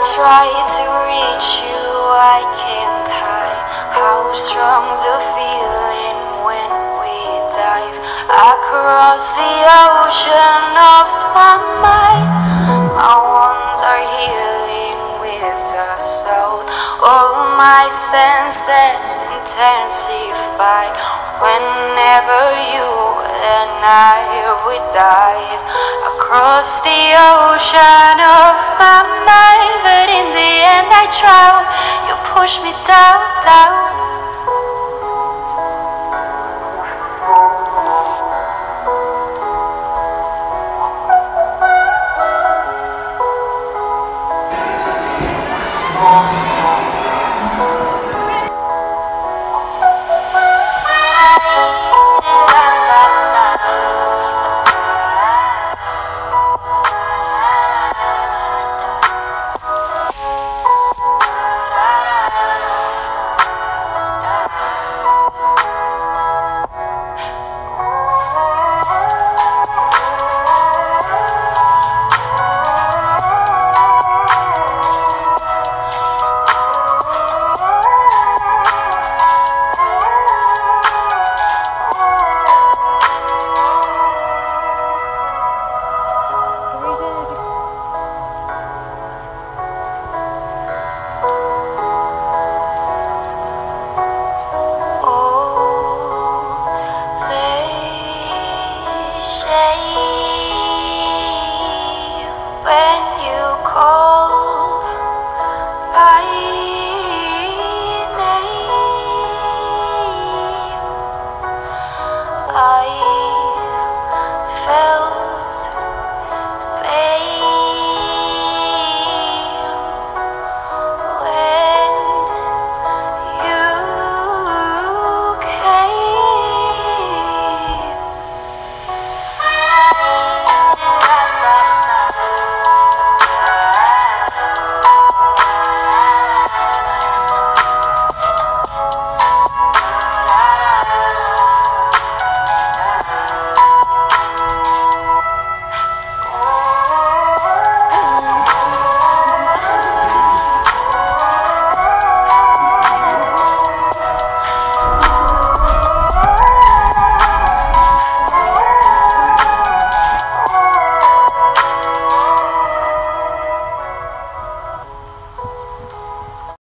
try to reach you, I can't hide how strong the feeling when we dive across the ocean of my mind. My wounds are healing with the soul. All my senses intensified whenever you and I would dive across the ocean of my trial, you push me down, down. Oh. I fell